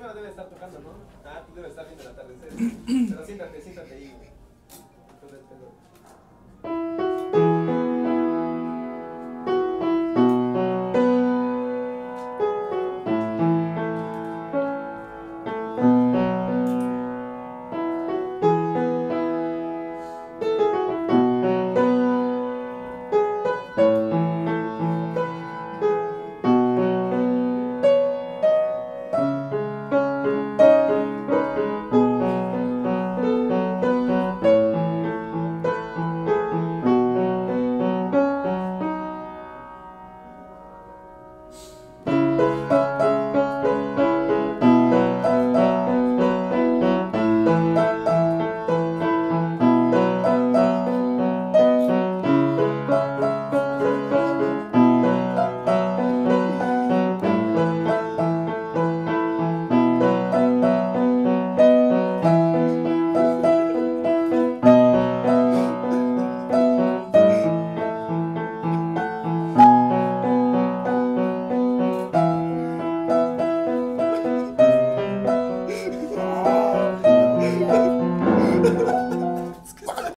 primero debe estar tocando, ¿no? Ah, tú debes estar viendo el atardecer. Pero siéntate, siéntate ahí, güey.